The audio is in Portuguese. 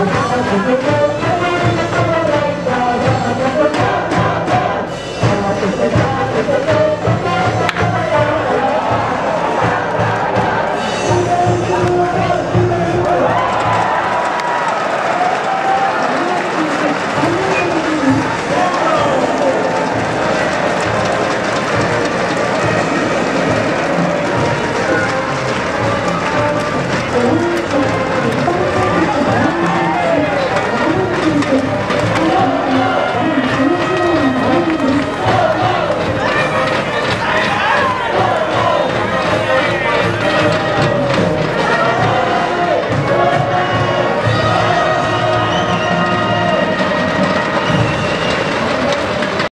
Música